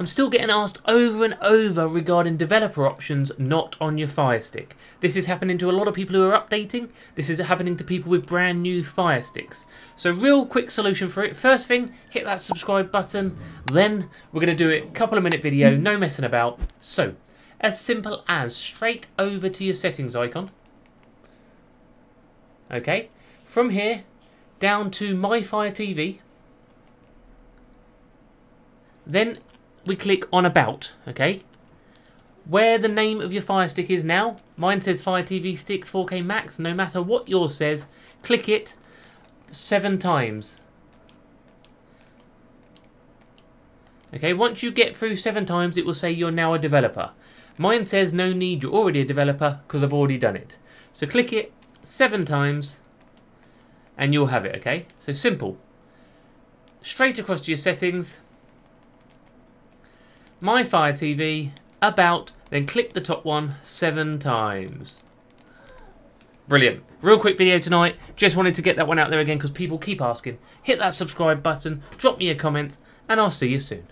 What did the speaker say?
I'm still getting asked over and over regarding developer options not on your Fire Stick. This is happening to a lot of people who are updating. This is happening to people with brand new Fire Sticks. So real quick solution for it. First thing, hit that subscribe button. Then we're going to do it couple of minute video, no messing about. So, as simple as straight over to your settings icon. Okay. From here, down to My Fire TV. Then we click on About, okay? Where the name of your Fire Stick is now, mine says Fire TV Stick 4K Max, no matter what yours says, click it seven times. Okay, once you get through seven times, it will say you're now a developer. Mine says no need, you're already a developer because I've already done it. So click it seven times and you'll have it, okay? So simple. Straight across to your settings, my Fire TV, About, then click the top one seven times. Brilliant. Real quick video tonight. Just wanted to get that one out there again because people keep asking. Hit that subscribe button, drop me a comment, and I'll see you soon.